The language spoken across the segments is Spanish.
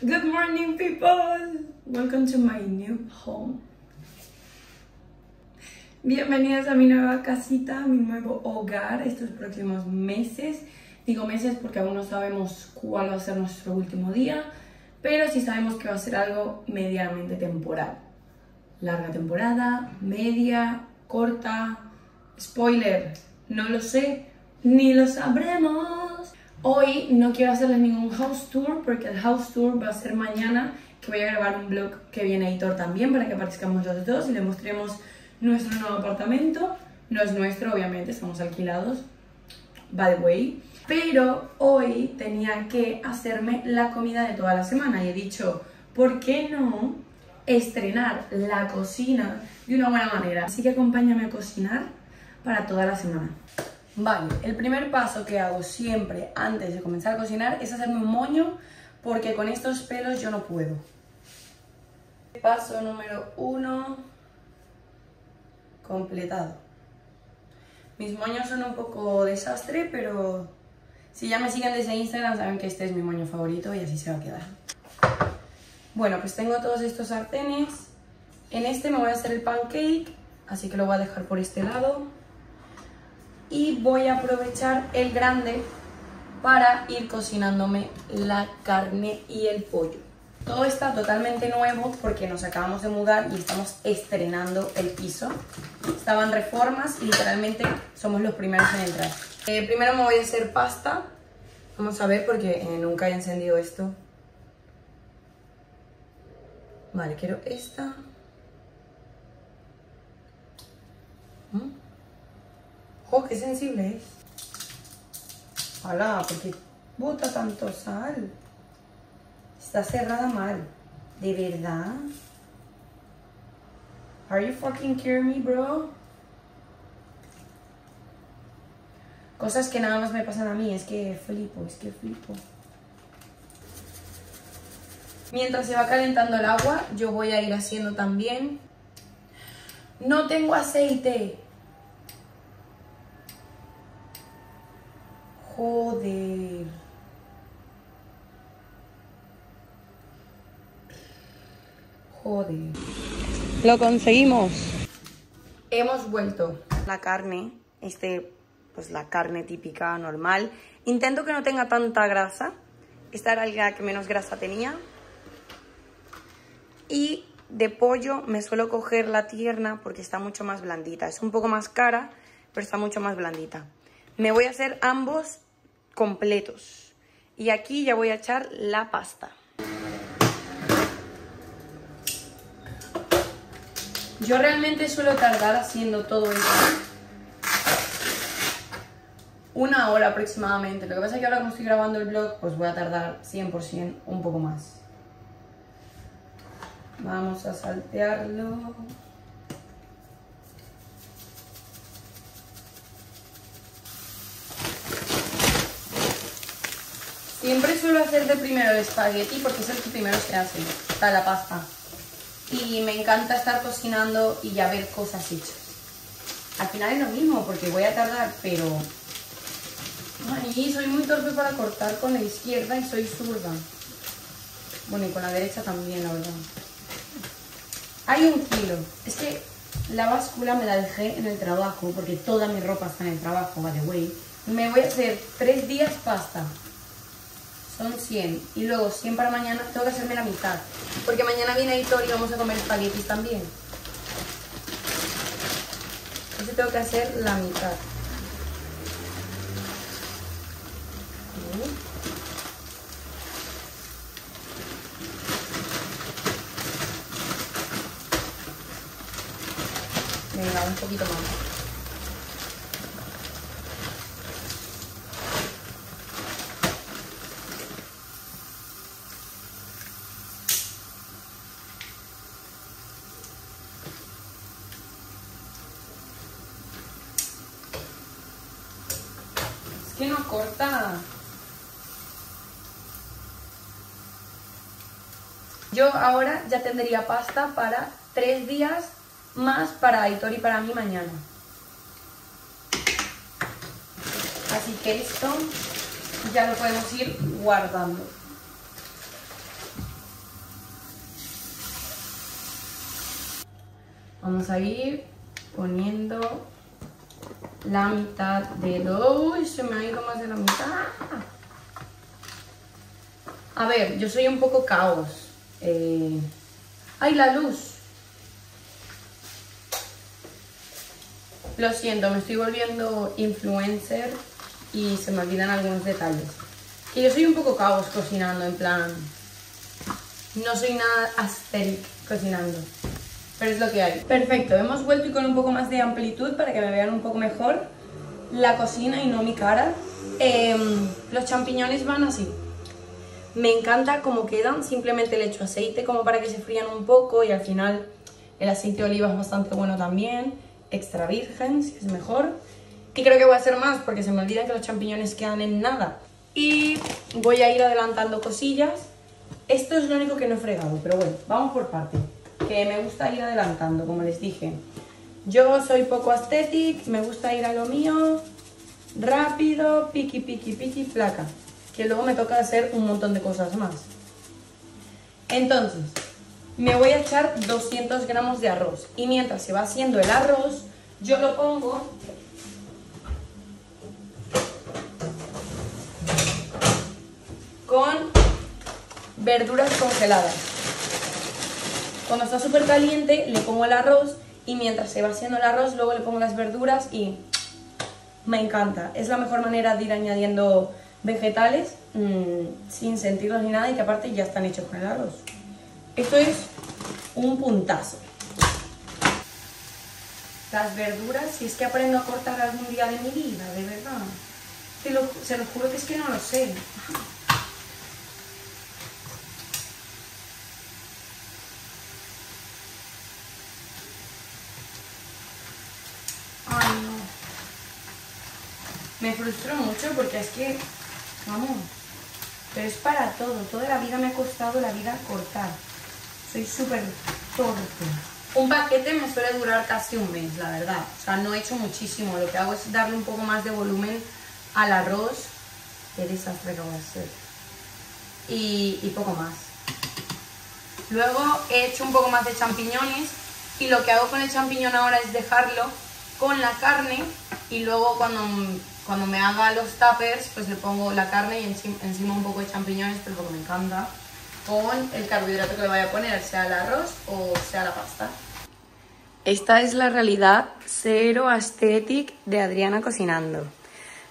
Good morning, people. Welcome to my new home. Bienvenidos a mi nueva casita, mi nuevo hogar estos próximos meses. Digo meses porque aún no sabemos cuál va a ser nuestro último día, pero sí sabemos que va a ser algo medianamente temporal. Larga temporada, media, corta. Spoiler, no lo sé, ni lo sabremos. Hoy no quiero hacerles ningún house tour porque el house tour va a ser mañana, que voy a grabar un vlog que viene editor también para que aparezcamos los dos y le mostremos nuestro nuevo apartamento. No es nuestro, obviamente, estamos alquilados, by the way. Pero hoy tenía que hacerme la comida de toda la semana y he dicho, ¿por qué no estrenar la cocina de una buena manera? Así que acompáñame a cocinar para toda la semana. Vale, el primer paso que hago siempre antes de comenzar a cocinar es hacerme un moño porque con estos pelos yo no puedo. Paso número uno, completado. Mis moños son un poco desastre, pero si ya me siguen desde Instagram saben que este es mi moño favorito y así se va a quedar. Bueno, pues tengo todos estos sartenes. En este me voy a hacer el pancake, así que lo voy a dejar por este lado y voy a aprovechar el grande para ir cocinándome la carne y el pollo. Todo está totalmente nuevo porque nos acabamos de mudar y estamos estrenando el piso. Estaban reformas y literalmente somos los primeros en entrar. Eh, primero me voy a hacer pasta. Vamos a ver porque eh, nunca he encendido esto. Vale, quiero esta. ¿Mm? ¡Oh, qué sensible es! ¡Hala! ¿Por qué bota tanto sal? Está cerrada mal. ¿De verdad? Are you fucking kidding me, bro? Cosas que nada más me pasan a mí, es que flipo, es que flipo. Mientras se va calentando el agua, yo voy a ir haciendo también. No tengo aceite. Joder. Joder. Lo conseguimos. Hemos vuelto. La carne, este, pues la carne típica, normal. Intento que no tenga tanta grasa. Esta era la que menos grasa tenía. Y de pollo me suelo coger la tierna porque está mucho más blandita. Es un poco más cara, pero está mucho más blandita. Me voy a hacer ambos completos. Y aquí ya voy a echar la pasta. Yo realmente suelo tardar haciendo todo esto una hora aproximadamente. Lo que pasa es que ahora como estoy grabando el vlog, pues voy a tardar 100% un poco más. Vamos a saltearlo. Siempre suelo hacer de primero el espagueti porque es el que primero se hace, está la pasta. Y me encanta estar cocinando y ya ver cosas hechas. Al final es lo mismo porque voy a tardar, pero... Ay, soy muy torpe para cortar con la izquierda y soy zurda. Bueno, y con la derecha también, la verdad. Hay un kilo. Es que la báscula me la dejé en el trabajo porque toda mi ropa está en el trabajo, by the way. Me voy a hacer tres días pasta son 100. Y luego 100 para mañana, tengo que hacerme la mitad. Porque mañana viene Editor y vamos a comer espaguetis también. Entonces tengo que hacer la mitad. Venga, un poquito más. que no corta. Yo ahora ya tendría pasta para tres días más para Aitor y para mí mañana. Así que esto ya lo podemos ir guardando. Vamos a ir poniendo la mitad de dos. Se me ha ido más de la mitad. A ver, yo soy un poco caos. Eh... ¡Ay, la luz! Lo siento, me estoy volviendo influencer y se me olvidan algunos detalles. Que yo soy un poco caos cocinando, en plan... No soy nada aesthetic cocinando. Pero es lo que hay. Perfecto, hemos vuelto y con un poco más de amplitud para que me vean un poco mejor la cocina y no mi cara. Em, los champiñones van así. Me encanta cómo quedan, simplemente le echo aceite como para que se frían un poco y al final el aceite de oliva es bastante bueno también, extra virgen si es mejor. Y creo que voy a hacer más porque se me olvida que los champiñones quedan en nada. Y voy a ir adelantando cosillas. Esto es lo único que no he fregado, pero bueno, vamos por parte. Que me gusta ir adelantando, como les dije. Yo soy poco aesthetic, me gusta ir a lo mío, rápido, piqui, piqui, piqui, placa que luego me toca hacer un montón de cosas más. Entonces, me voy a echar 200 gramos de arroz y mientras se va haciendo el arroz, yo lo pongo con verduras congeladas. Cuando está súper caliente le pongo el arroz y mientras se va haciendo el arroz luego le pongo las verduras y me encanta. Es la mejor manera de ir añadiendo vegetales mm, sin sentirlos ni nada y que aparte ya están hechos con el arroz. Esto es un puntazo. Las verduras, si es que aprendo a cortar algún día de mi vida, de verdad. se lo juro que es que no lo sé. Frustro mucho porque es que Vamos. Pero es para todo. Toda la vida me ha costado la vida cortar. Soy súper torpe. Un paquete me suele durar casi un mes, la verdad. O sea, no he hecho muchísimo. Lo que hago es darle un poco más de volumen al arroz. Qué desastre que a. Y, y poco más. Luego he hecho un poco más de champiñones. Y lo que hago con el champiñón ahora es dejarlo con la carne. Y luego cuando cuando me haga los tuppers, pues le pongo la carne y encima, un poco de champiñones, pero porque me encanta, con el carbohidrato que le vaya a poner, sea el arroz o sea la pasta. Esta es la realidad cero aesthetic de Adriana cocinando.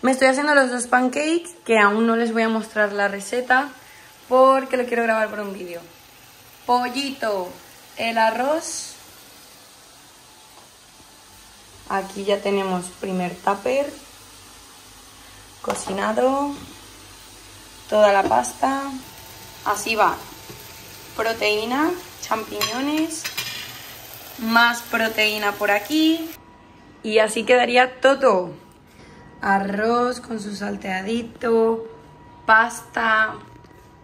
Me estoy haciendo los dos pancakes, que aún no les voy a mostrar la receta, porque lo quiero grabar por un vídeo. Pollito, el arroz. Aquí ya tenemos primer tupper cocinado, toda la pasta, así va, proteína, champiñones, más proteína por aquí y así quedaría todo. Arroz con su salteadito, pasta,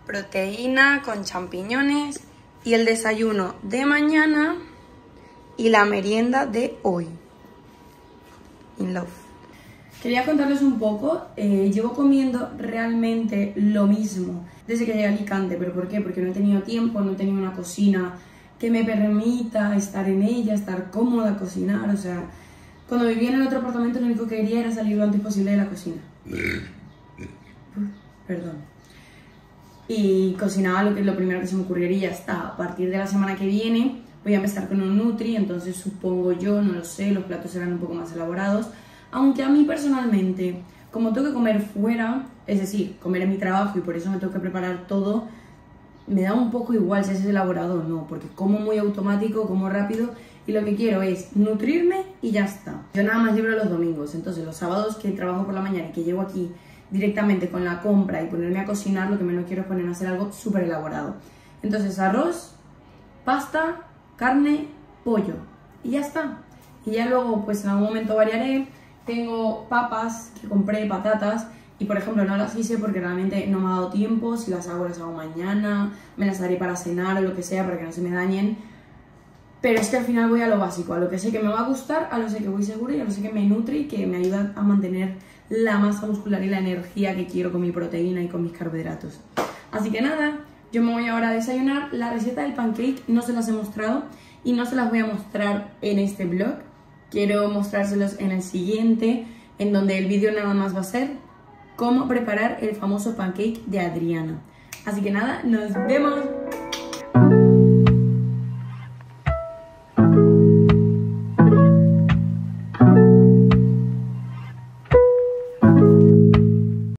proteína con champiñones y el desayuno de mañana y la merienda de hoy. In love. Quería contarles un poco, eh, llevo comiendo realmente lo mismo desde que llegué a Alicante, pero ¿por qué? Porque no he tenido tiempo, no he tenido una cocina que me permita estar en ella, estar cómoda, cocinar, o sea, cuando vivía en el otro apartamento lo único que quería era salir lo antes posible de la cocina. perdón. Y cocinaba lo, que, lo primero que se me ocurriera y ya está. A partir de la semana que viene voy a empezar con un Nutri, entonces supongo yo, no lo sé, los platos serán un poco más elaborados aunque a mí personalmente, como tengo que comer fuera, es decir, comer en mi trabajo y por eso me tengo que preparar todo, me da un poco igual si es elaborado o no, porque como muy automático, como rápido y lo que quiero es nutrirme y ya está. Yo nada más libro los domingos, entonces los sábados que trabajo por la mañana y que llego aquí directamente con la compra y ponerme a cocinar, lo que menos quiero es ponerme a hacer algo súper elaborado. Entonces arroz, pasta, carne, pollo y ya está. Y ya luego pues en algún momento variaré, tengo papas que compré, patatas, y por ejemplo no las hice porque realmente no me ha dado tiempo, si las hago las hago mañana, me las haré para cenar o lo que sea para que no se me dañen. Pero es que al final voy a lo básico, a lo que sé que me va a gustar, a lo sé que voy seguro y a lo sé que me nutre y que me ayuda a mantener la masa muscular y la energía que quiero con mi proteína y con mis carbohidratos. Así que nada, yo me voy ahora a desayunar. La receta del pancake no se las he mostrado y no se las voy a mostrar en este vlog. Quiero mostrárselos en el siguiente, en donde el vídeo nada más va a ser cómo preparar el famoso pancake de Adriana. Así que nada, nos vemos.